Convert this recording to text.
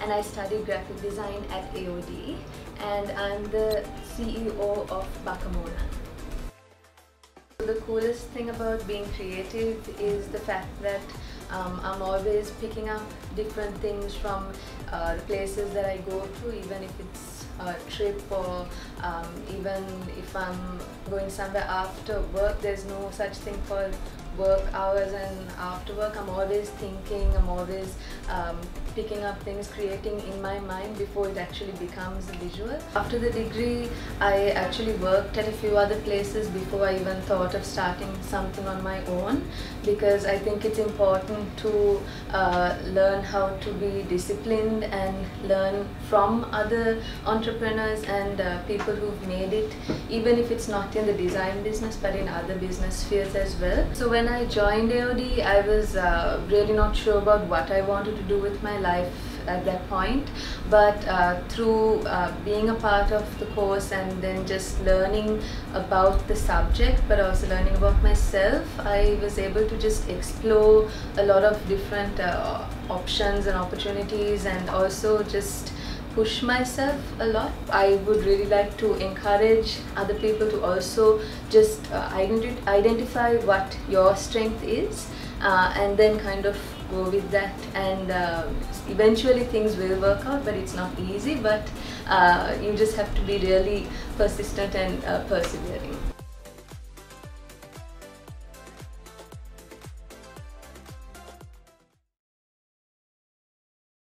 and I studied graphic design at AOD and I'm the CEO of Bakamoono. The coolest thing about being creative is the fact that um, I'm always picking up different things from uh, the places that I go to, even if it's a trip or um, even if I'm going somewhere after work. There's no such thing called work hours and after work I'm always thinking, I'm always um, picking up things, creating in my mind before it actually becomes visual. After the degree I actually worked at a few other places before I even thought of starting something on my own because I think it's important to uh, learn how to be disciplined and learn from other entrepreneurs and uh, people who've made it even if it's not in the design business but in other business spheres as well. So when I joined AOD I was uh, really not sure about what I wanted to do with my life at that point. But uh, through uh, being a part of the course and then just learning about the subject but also learning about myself I was able to just explore a lot of different uh, options and opportunities and also just push myself a lot. I would really like to encourage other people to also just uh, identi identify what your strength is uh, and then kind of go with that and uh, eventually things will work out but it's not easy but uh, you just have to be really persistent and uh, persevering.